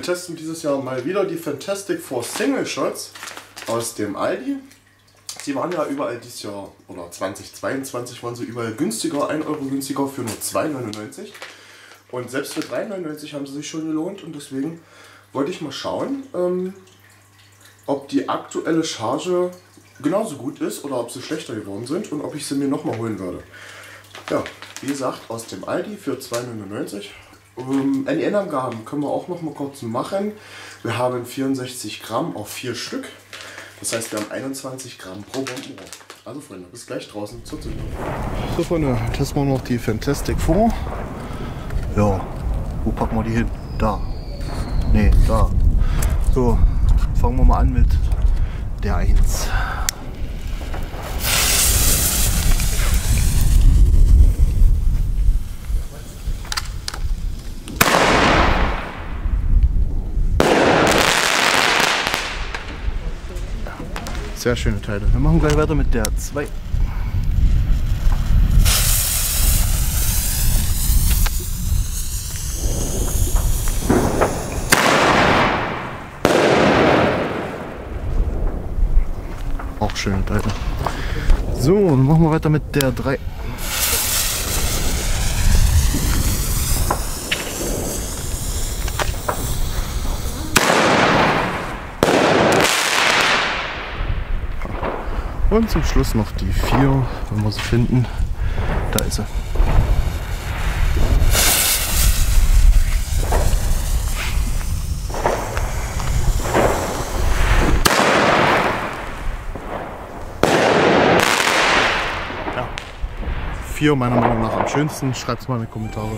wir testen dieses Jahr mal wieder die Fantastic Four Single Shots aus dem Aldi. Sie waren ja überall dieses Jahr, oder 2022 waren sie überall günstiger, 1 Euro günstiger für nur 2,99. Und selbst für 3,99 haben sie sich schon gelohnt und deswegen wollte ich mal schauen, ähm, ob die aktuelle Charge genauso gut ist oder ob sie schlechter geworden sind und ob ich sie mir nochmal holen würde. Ja, wie gesagt, aus dem Aldi für 2,99. Ähm, NEN-Angaben können wir auch noch mal kurz machen. Wir haben 64 Gramm auf 4 Stück. Das heißt, wir haben 21 Gramm pro Bombenrohr. Also Freunde, bis gleich draußen zur Zündung. So Freunde, testen wir noch die Fantastic Four. Ja, wo packen wir die hin? Da. Ne, da. So, fangen wir mal an mit der 1. Sehr schöne Teile. Wir machen gleich weiter mit der 2. Auch schöne Teile. So, dann machen wir weiter mit der 3. Und zum Schluss noch die 4, wenn wir sie finden. Da ist sie. Vier meiner Meinung nach am schönsten. Schreibt es mal in die Kommentare.